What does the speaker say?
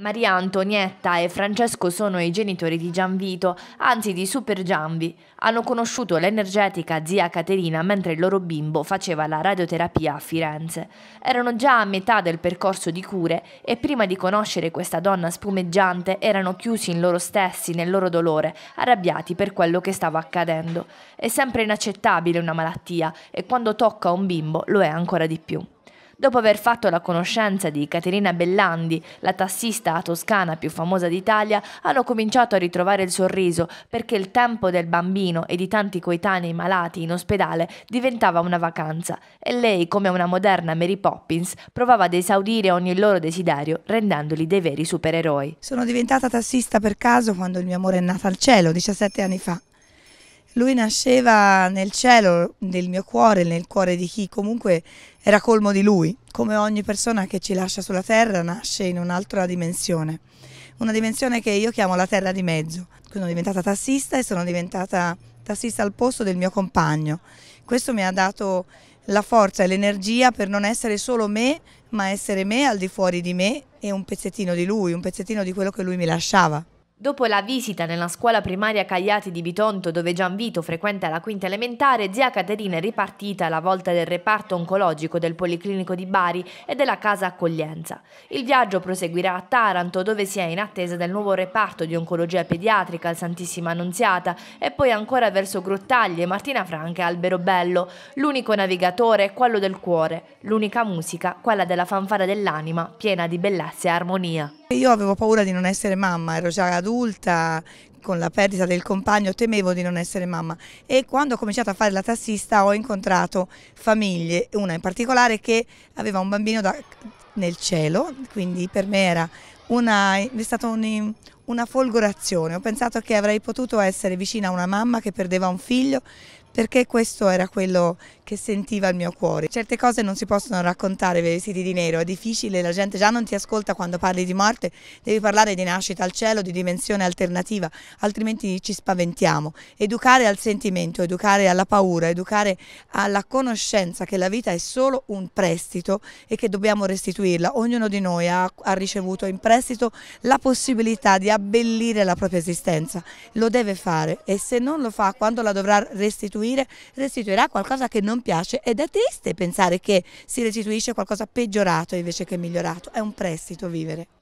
Maria Antonietta e Francesco sono i genitori di Gianvito, anzi di Super Gianvi. Hanno conosciuto l'energetica zia Caterina mentre il loro bimbo faceva la radioterapia a Firenze. Erano già a metà del percorso di cure e prima di conoscere questa donna spumeggiante erano chiusi in loro stessi, nel loro dolore, arrabbiati per quello che stava accadendo. È sempre inaccettabile una malattia e quando tocca un bimbo lo è ancora di più. Dopo aver fatto la conoscenza di Caterina Bellandi, la tassista toscana più famosa d'Italia, hanno cominciato a ritrovare il sorriso perché il tempo del bambino e di tanti coetanei malati in ospedale diventava una vacanza e lei, come una moderna Mary Poppins, provava ad esaudire ogni loro desiderio rendendoli dei veri supereroi. Sono diventata tassista per caso quando il mio amore è nato al cielo, 17 anni fa. Lui nasceva nel cielo, nel mio cuore, nel cuore di chi comunque era colmo di lui. Come ogni persona che ci lascia sulla terra nasce in un'altra dimensione, una dimensione che io chiamo la terra di mezzo. Sono diventata tassista e sono diventata tassista al posto del mio compagno. Questo mi ha dato la forza e l'energia per non essere solo me, ma essere me al di fuori di me e un pezzettino di lui, un pezzettino di quello che lui mi lasciava. Dopo la visita nella scuola primaria Cagliati di Bitonto, dove Gianvito frequenta la quinta elementare, zia Caterina è ripartita alla volta del reparto oncologico del Policlinico di Bari e della casa accoglienza. Il viaggio proseguirà a Taranto, dove si è in attesa del nuovo reparto di oncologia pediatrica al Santissima Annunziata, e poi ancora verso Grottaglie, Martina Franca e Albero Bello. L'unico navigatore è quello del cuore, l'unica musica quella della fanfara dell'anima, piena di bellezza e armonia. Io avevo paura di non essere mamma, ero già adulta, con la perdita del compagno temevo di non essere mamma. E quando ho cominciato a fare la tassista ho incontrato famiglie, una in particolare che aveva un bambino da, nel cielo, quindi per me era una, è stata un, una folgorazione, ho pensato che avrei potuto essere vicina a una mamma che perdeva un figlio perché questo era quello che sentiva il mio cuore. Certe cose non si possono raccontare vestiti di nero, è difficile, la gente già non ti ascolta quando parli di morte, devi parlare di nascita al cielo, di dimensione alternativa, altrimenti ci spaventiamo. Educare al sentimento, educare alla paura, educare alla conoscenza che la vita è solo un prestito e che dobbiamo restituirla. Ognuno di noi ha, ha ricevuto in prestito la possibilità di abbellire la propria esistenza, lo deve fare e se non lo fa quando la dovrà restituire, restituirà qualcosa che non piace ed è triste pensare che si restituisce qualcosa peggiorato invece che migliorato, è un prestito vivere.